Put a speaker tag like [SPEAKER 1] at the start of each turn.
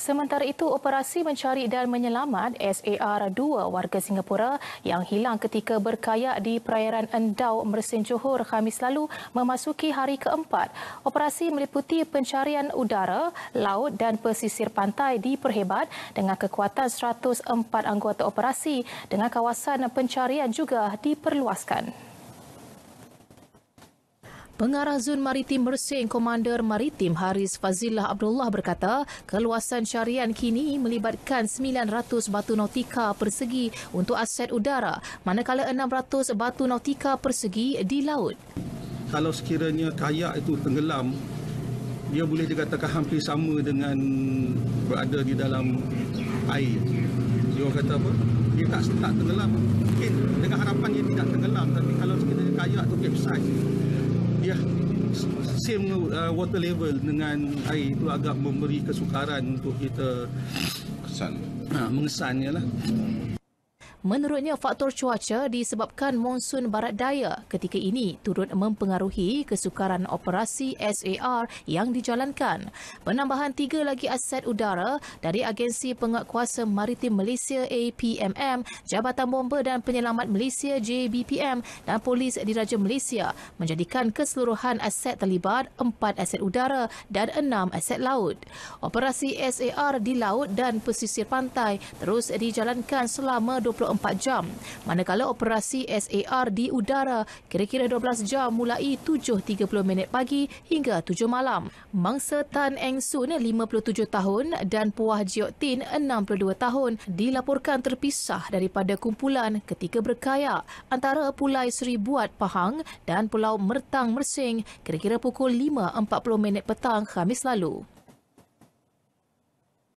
[SPEAKER 1] Sementara itu, operasi mencari dan menyelamat SAR-2 warga Singapura yang hilang ketika berkayak di perairan Endau, Mersing Johor Khamis lalu memasuki hari keempat. Operasi meliputi pencarian udara, laut dan pesisir pantai diperhebat dengan kekuatan 104 anggota operasi dengan kawasan pencarian juga diperluaskan. Pengarah Zon Maritim Mersing Komander Maritim Haris Fazilah Abdullah berkata, keluasan syarian kini melibatkan 900 batu nautika persegi untuk aset udara, manakala 600 batu nautika persegi di laut.
[SPEAKER 2] Kalau sekiranya kayak itu tenggelam, dia boleh dikatakan hampir sama dengan berada di dalam air. Dia kata apa? Dia tak, tak tenggelam. Mungkin dengan harapan dia tidak tenggelam. Tapi kalau sekiranya kayak itu capsize, dia same uh, water level dengan air itu agak memberi kesukaran untuk kita kesan ha, mengesannya lah.
[SPEAKER 1] Menurutnya, faktor cuaca disebabkan monsun barat daya ketika ini turut mempengaruhi kesukaran operasi SAR yang dijalankan. Penambahan tiga lagi aset udara dari Agensi Penguatkuasa Maritim Malaysia APMM, Jabatan Bomba dan Penyelamat Malaysia JBPM dan Polis Diraja Malaysia menjadikan keseluruhan aset terlibat empat aset udara dan enam aset laut. Operasi SAR di laut dan pesisir pantai terus dijalankan selama 24 24 jam. Manakala operasi SAR di udara kira-kira 12 jam mulai 7.30 minit pagi hingga 7 malam. Mangsa Tan Eng Sun 57 tahun dan Puah Jiok Tin 62 tahun dilaporkan terpisah daripada kumpulan ketika berkayak antara Pulai Seri Buat Pahang dan Pulau Mertang Mersing kira-kira pukul 5.40 minit petang Khamis lalu.